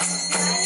Bye.